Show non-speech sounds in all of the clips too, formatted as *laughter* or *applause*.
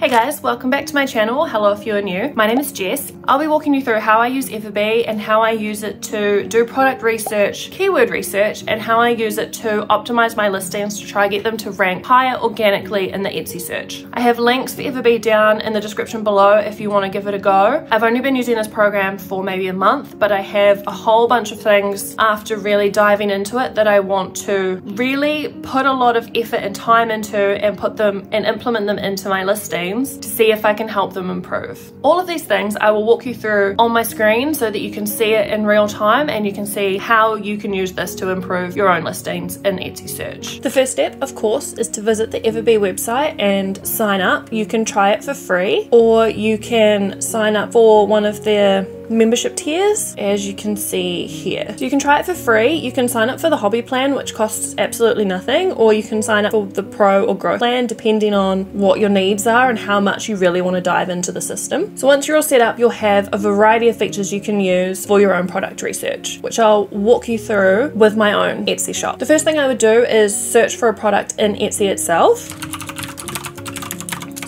Hey guys, welcome back to my channel. Hello if you're new. My name is Jess. I'll be walking you through how I use Everbee and how I use it to do product research, keyword research, and how I use it to optimize my listings to try get them to rank higher organically in the Etsy search. I have links for Everbee down in the description below if you want to give it a go. I've only been using this program for maybe a month, but I have a whole bunch of things after really diving into it that I want to really put a lot of effort and time into and put them and implement them into my listing to see if I can help them improve. All of these things I will walk you through on my screen so that you can see it in real time and you can see how you can use this to improve your own listings in Etsy search. The first step, of course, is to visit the Everbee website and sign up. You can try it for free or you can sign up for one of their membership tiers as you can see here. So you can try it for free. You can sign up for the hobby plan which costs absolutely nothing or you can sign up for the pro or growth plan depending on what your needs are and how much you really want to dive into the system. So once you're all set up you'll have a variety of features you can use for your own product research which I'll walk you through with my own Etsy shop. The first thing I would do is search for a product in Etsy itself.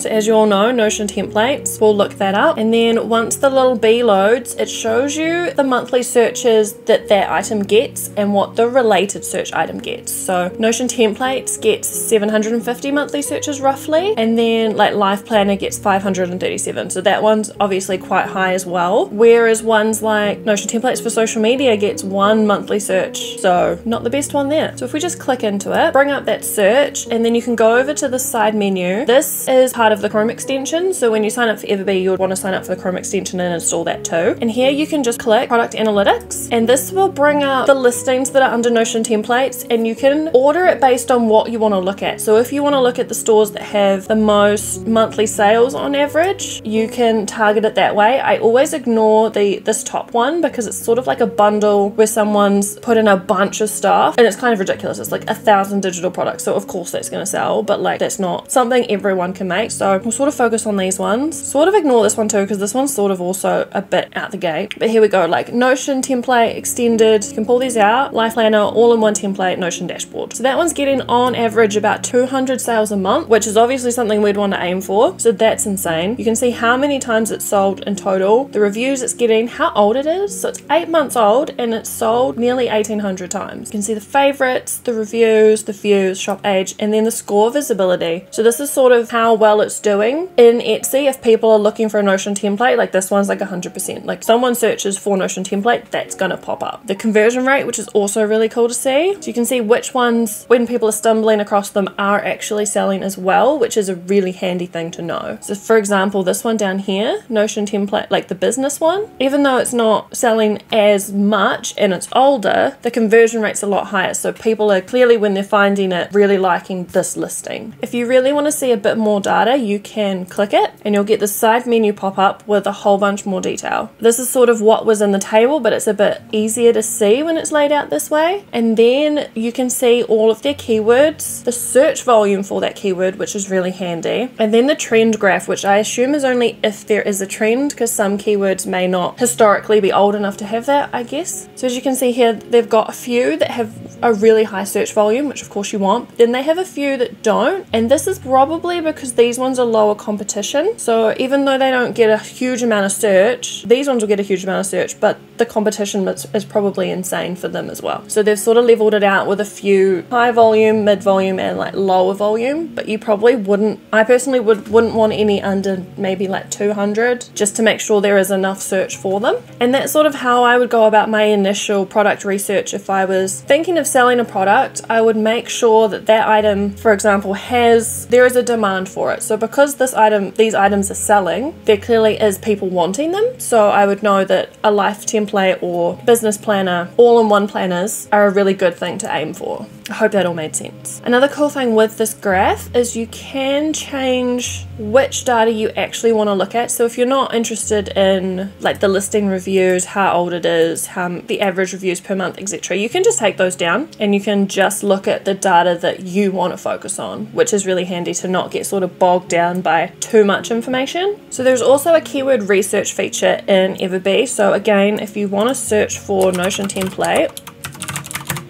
As you all know, Notion templates, we'll look that up. And then once the little bee loads, it shows you the monthly searches that that item gets and what the related search item gets. So Notion templates gets 750 monthly searches roughly. And then like Life Planner gets 537. So that one's obviously quite high as well. Whereas ones like Notion templates for social media gets one monthly search. So not the best one there. So if we just click into it, bring up that search, and then you can go over to the side menu. This is part of the Chrome extension. So when you sign up for Everbee, you would want to sign up for the Chrome extension and install that too. And here you can just click product analytics and this will bring up the listings that are under Notion templates and you can order it based on what you want to look at. So if you want to look at the stores that have the most monthly sales on average, you can target it that way. I always ignore the this top one because it's sort of like a bundle where someone's put in a bunch of stuff and it's kind of ridiculous. It's like a thousand digital products. So of course that's going to sell, but like that's not something everyone can make. So so we'll sort of focus on these ones. Sort of ignore this one too because this one's sort of also a bit out the gate. But here we go, like Notion template extended. You can pull these out. Life Planner, all in one template, Notion dashboard. So that one's getting on average about 200 sales a month, which is obviously something we'd want to aim for. So that's insane. You can see how many times it's sold in total, the reviews it's getting, how old it is. So it's eight months old and it's sold nearly 1800 times. You can see the favorites, the reviews, the views, shop age, and then the score visibility. So this is sort of how well it's it's doing. In Etsy if people are looking for a Notion template like this one's like 100% like someone searches for Notion template that's gonna pop up. The conversion rate which is also really cool to see. So you can see which ones when people are stumbling across them are actually selling as well which is a really handy thing to know. So for example this one down here Notion template like the business one even though it's not selling as much and it's older the conversion rate's a lot higher. So people are clearly when they're finding it really liking this listing. If you really want to see a bit more data you can click it and you'll get the side menu pop up with a whole bunch more detail. This is sort of what was in the table, but it's a bit easier to see when it's laid out this way. And then you can see all of their keywords, the search volume for that keyword, which is really handy. And then the trend graph, which I assume is only if there is a trend, because some keywords may not historically be old enough to have that, I guess. So as you can see here, they've got a few that have a really high search volume, which of course you want. Then they have a few that don't. And this is probably because these ones are lower competition. So even though they don't get a huge amount of search, these ones will get a huge amount of search, but the competition is, probably insane for them as well. So they've sort of leveled it out with a few high volume, mid volume, and like lower volume. But you probably wouldn't, I personally would, wouldn't want any under maybe like 200 just to make sure there is enough search for them. And that's sort of how I would go about my initial product research if I was thinking of selling a product. I would make sure that that item, for example, has, there is a demand for it. So because this item, these items are selling, there clearly is people wanting them. So I would know that a life template or business planner, all-in-one planners are a really good thing to aim for. I hope that all made sense. Another cool thing with this graph is you can change which data you actually want to look at. So if you're not interested in like the listing reviews, how old it is, how the average reviews per month, etc., you can just take those down and you can just look at the data that you want to focus on, which is really handy to not get sort of bogged down by too much information. So there's also a keyword research feature in Everbee. So again, if you want to search for Notion template,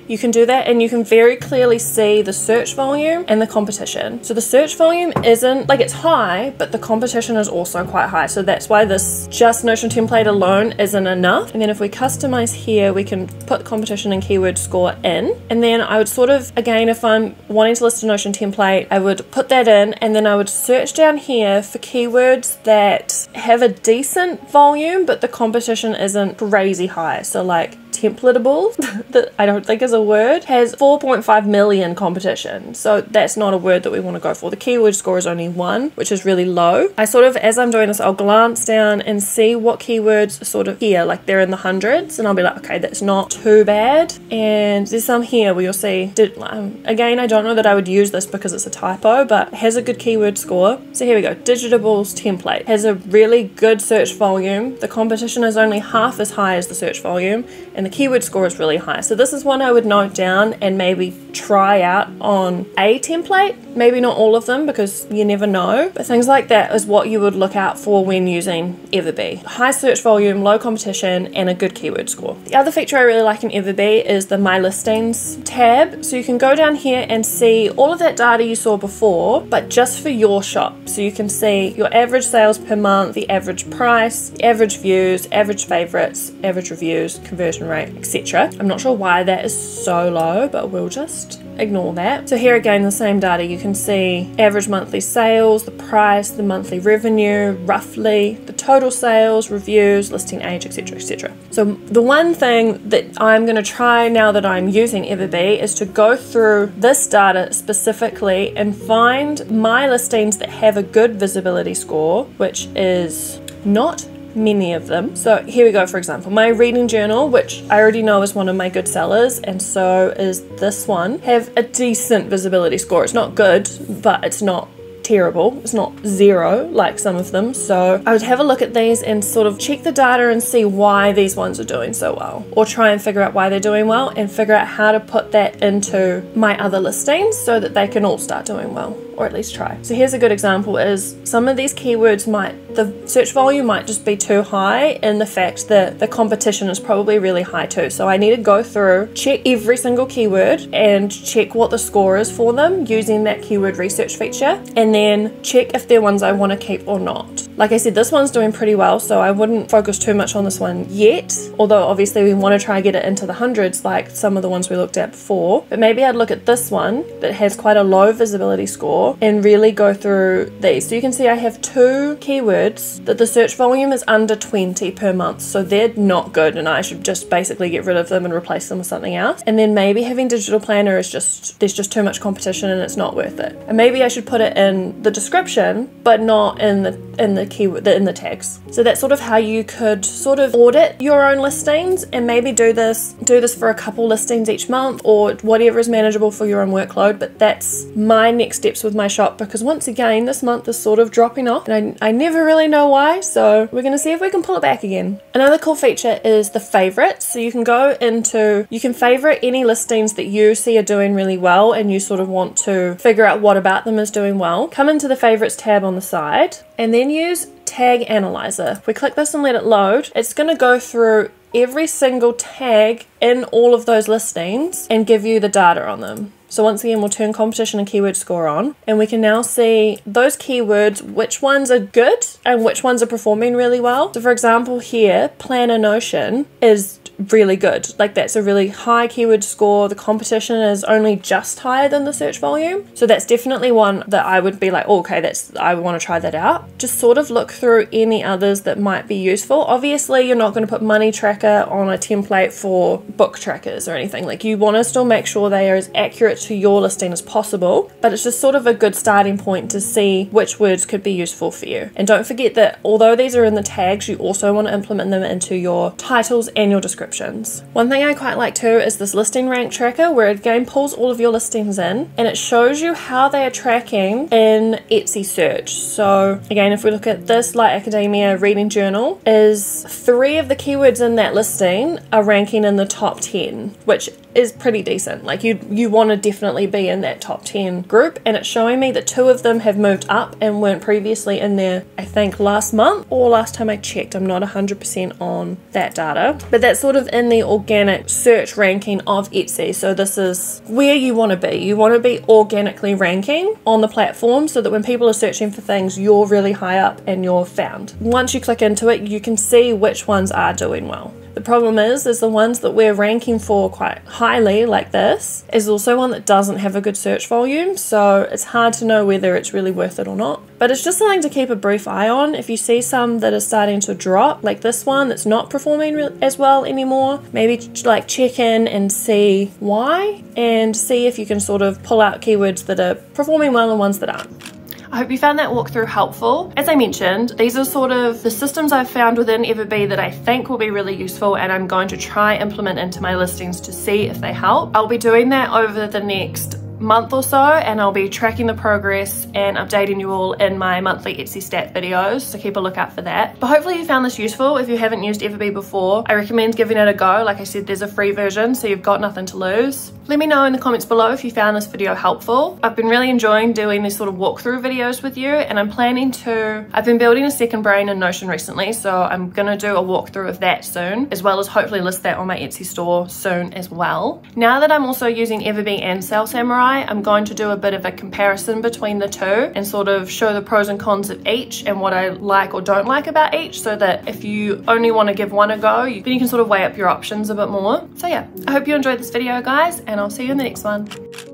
you can do that and you can very clearly see the search volume and the competition. So the search volume isn't, like it's high, but the competition is also quite high. So that's why this just Notion template alone isn't enough. And then if we customize here, we can put competition and keyword score in. And then I would sort of, again, if I'm wanting to list a Notion template, I would put that in and then I would search down here for keywords that have a decent volume, but the competition isn't crazy high. So like templatable, *laughs* that I don't think is a word, has 4.5 million competition. So that's not a word that we want to go for. The keyword score is only one, which is really low. I sort of, as I'm doing this, I'll glance down and see what keywords sort of here, like they're in the hundreds, and I'll be like, okay, that's not too bad. And there's some here where you'll see, did, um, again, I don't know that I would use this because it's a typo, but has a good keyword score. So here we go, Digitables template has a really good search volume. The competition is only half as high as the search volume, and the keyword score is really high. So this is one I would note down and maybe try out on a template. Maybe not all of them because you never know, but things like that is what you would look out for when using Everbee. High search volume, low competition, and a good keyword score. The other feature I really like in Everbee is the My Listings tab. So you can go down here and see all of that data you saw before, but just for your shop. So you can see your average sales per month, the average price, average views, average favorites, average reviews, conversion rate, etc. I'm not sure why that is so low, but we'll just ignore that. So here again, the same data, you can see average monthly sales, the price, the monthly revenue, roughly, the total sales, reviews, listing age, etc, etc. So the one thing that I'm going to try now that I'm using Everbee is to go through this data specifically and find my listings that have a good visibility score, which is not many of them. So here we go, for example, my reading journal, which I already know is one of my good sellers, and so is this one, have a decent visibility score. It's not good, but it's not terrible. It's not zero like some of them. So I would have a look at these and sort of check the data and see why these ones are doing so well. Or try and figure out why they're doing well and figure out how to put that into my other listings so that they can all start doing well or at least try. So here's a good example is some of these keywords might, the search volume might just be too high in the fact that the competition is probably really high too. So I need to go through, check every single keyword and check what the score is for them using that keyword research feature and then check if they're ones I want to keep or not. Like I said, this one's doing pretty well, so I wouldn't focus too much on this one yet, although obviously we want to try and get it into the hundreds like some of the ones we looked at before. But maybe I'd look at this one that has quite a low visibility score and really go through these. So you can see I have two keywords that the search volume is under 20 per month, so they're not good and I should just basically get rid of them and replace them with something else. And then maybe having digital planner is just, there's just too much competition and it's not worth it. And maybe I should put it in the description, but not in the, in the keyword in the tags. So that's sort of how you could sort of audit your own listings and maybe do this do this for a couple listings each month or whatever is manageable for your own workload. But that's my next steps with my shop because once again this month is sort of dropping off and I, I never really know why. So we're gonna see if we can pull it back again. Another cool feature is the favorites. So you can go into you can favorite any listings that you see are doing really well and you sort of want to figure out what about them is doing well. Come into the favorites tab on the side and then use Tag Analyzer. If we click this and let it load, it's going to go through every single tag in all of those listings and give you the data on them. So once again, we'll turn competition and keyword score on and we can now see those keywords, which ones are good and which ones are performing really well. So for example here, Planner Notion is really good. Like that's a really high keyword score. The competition is only just higher than the search volume. So that's definitely one that I would be like, oh, okay, that's I want to try that out. Just sort of look through any others that might be useful. Obviously, you're not going to put money tracker on a template for book trackers or anything. Like you want to still make sure they are as accurate to your listing as possible, but it's just sort of a good starting point to see which words could be useful for you. And don't forget that although these are in the tags, you also want to implement them into your titles and your description descriptions. One thing I quite like too is this listing rank tracker where it again pulls all of your listings in and it shows you how they are tracking in Etsy search. So again, if we look at this Light Academia reading journal is three of the keywords in that listing are ranking in the top 10, which is pretty decent. Like you you want to definitely be in that top 10 group and it's showing me that two of them have moved up and weren't previously in there I think last month or last time I checked. I'm not 100% on that data. But that's sort of in the organic search ranking of Etsy. So this is where you want to be. You want to be organically ranking on the platform so that when people are searching for things, you're really high up and you're found. Once you click into it, you can see which ones are doing well. The problem is, is the ones that we're ranking for quite highly, like this, is also one that doesn't have a good search volume, so it's hard to know whether it's really worth it or not. But it's just something to keep a brief eye on. If you see some that are starting to drop, like this one that's not performing as well anymore, maybe like check in and see why, and see if you can sort of pull out keywords that are performing well and ones that aren't. I hope you found that walkthrough helpful. As I mentioned, these are sort of the systems I've found within Everbee that I think will be really useful and I'm going to try implement into my listings to see if they help. I'll be doing that over the next month or so and I'll be tracking the progress and updating you all in my monthly Etsy stat videos so keep a lookout for that. But hopefully you found this useful. If you haven't used Everbee before I recommend giving it a go. Like I said there's a free version so you've got nothing to lose. Let me know in the comments below if you found this video helpful. I've been really enjoying doing these sort of walkthrough videos with you and I'm planning to I've been building a second brain in Notion recently so I'm gonna do a walkthrough of that soon as well as hopefully list that on my Etsy store soon as well. Now that I'm also using Everbee and Sale Samurai I'm going to do a bit of a comparison between the two and sort of show the pros and cons of each and what I like or don't like about each so that if you only want to give one a go, you, then you can sort of weigh up your options a bit more. So yeah, I hope you enjoyed this video guys and I'll see you in the next one.